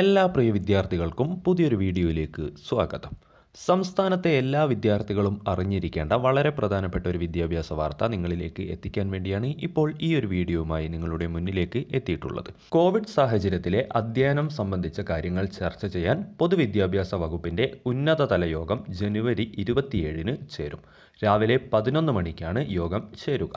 എല്ലാ പ്രിയ വിദ്യാർത്ഥികൾക്കും പുതിയൊരു വീഡിയോയിലേക്ക് സ്വാഗതം. സംസ്ഥാനത്തെ എല്ലാ വിദ്യാർത്ഥികളും അറിഞ്ഞിരിക്കേണ്ട വളരെ പ്രധാനപ്പെട്ട ഒരു വിദ്യാഭ്യാസ വാർത്ത നിങ്ങളിലേക്ക് എത്തിക്കാൻ വേണ്ടിയാണ് ഇപ്പോൾ ഈ ഒരു വീഡിയോയുമായി നിങ്ങളുടെ മുന്നിലേക്ക് എത്തിയിട്ടുള്ളത്. കോവിഡ് സാഹചര്യത്തിലെ അധ്യയനം സംബന്ധിച്ച കാര്യങ്ങൾ ചർച്ച ചെയ്യാൻ പൊതുവിദ്യാഭ്യാസ വകുപ്പിന്റെ ഉന്നതതല യോഗം ജനുവരി ഇരുപത്തിയേഴിന് ചേരും. രാവിലെ പതിനൊന്ന് മണിക്കാണ് യോഗം ചേരുക.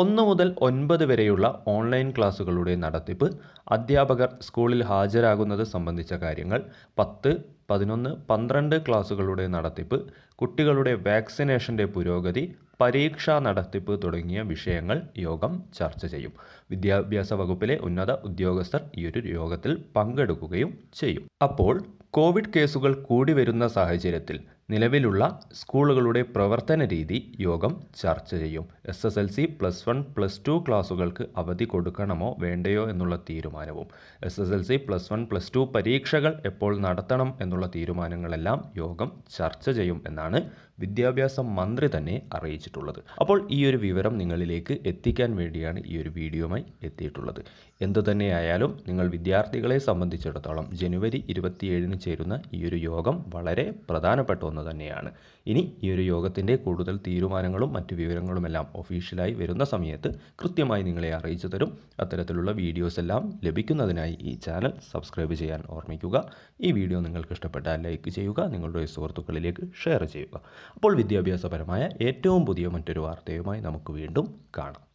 ഒന്ന് മുതൽ ഒൻപത് വരെയുള്ള ഓൺലൈൻ ക്ലാസ്സുകളുടെ നടത്തിപ്പ് അധ്യാപകർ സ്കൂളിൽ ഹാജരാകുന്നത് സംബന്ധിച്ച കാര്യങ്ങൾ പത്ത് പതിനൊന്ന് പന്ത്രണ്ട് ക്ലാസ്സുകളുടെ നടത്തിപ്പ് കുട്ടികളുടെ വാക്സിനേഷന്റെ പുരോഗതി പരീക്ഷാ നടത്തിപ്പ് തുടങ്ങിയ വിഷയങ്ങൾ യോഗം ചർച്ച ചെയ്യും. വിദ്യാഭ്യാസ വകുപ്പിലെ ഉന്നത ഉദ്യോഗസ്ഥർ ഈ ഒരു യോഗത്തിൽ പങ്കെടുക്കുകയും ചെയ്യും. അപ്പോൾ കോവിഡ് കേസുകൾ കൂടി വരുന്ന സാഹചര്യത്തിൽ നിലവിലുള്ള സ്കൂളുകളുടെ പ്രവർത്തന രീതി യോഗം ചർച്ച ചെയ്യും. S S L C plus one plus two ക്ലാസുകൾക്ക് അവധി കൊടുക്കണമോ വേണ്ടയോ എന്നുള്ള തീരുമാനവും. S S L C plus one plus two പരീക്ഷകൾ എപ്പോൾ നടത്തണം എന്നുള്ള തീരുമാനങ്ങളെല്ലാം യോഗം ചർച്ച ചെയ്യും എന്നാണ് വിദ്യാഭ്യാസ മന്ത്രി തന്നെ അറിയിച്ചിട്ടുള്ളത്. അപ്പോൾ ഈ ഒരു വിവരം നിങ്ങളിലേക്ക് എത്തിക്കാൻ വേണ്ടിയാണ് ഈ ഒരു വീഡിയോയുമായി എത്തിയിട്ടുള്ളത്. എന്തു തന്നെയായാലും നിങ്ങൾ വിദ്യാർത്ഥികളെ സംബന്ധിച്ചിടത്തോളം ജനുവരി ഇരുപത്തിയേഴിന് ചേരുന്ന ഈ ഒരു യോഗം വളരെ പ്രധാനപ്പെട്ട ഒന്ന് തന്നെയാണ്. ഇനി ഈ ഒരു യോഗത്തിന്റെ കൂടുതൽ തീരുമാനങ്ങളും മറ്റു വിവരങ്ങളുമെല്ലാം ഒഫീഷ്യലായി വരുന്ന സമയത്ത് കൃത്യമായി നിങ്ങളെ അറിയിച്ചു തരും. അത്തരത്തിലുള്ള വീഡിയോസ് എല്ലാം ലഭിക്കുന്നതിനായി ഈ ചാനൽ സബ്സ്ക്രൈബ് ചെയ്യാൻ ഓർമ്മിക്കുക. ഈ വീഡിയോ നിങ്ങൾക്ക് ഇഷ്ടപ്പെട്ടാൽ ലൈക്ക് ചെയ്യുക നിങ്ങളുടെ സുഹൃത്തുക്കളിലേക്ക് ഷെയർ ചെയ്യുക. അപ്പോൾ വിദ്യാഭ്യാസപരമായ ഏറ്റവും പുതിയ മറ്റൊരു വാർത്തയുമായി നമുക്ക് വീണ്ടും കാണാം.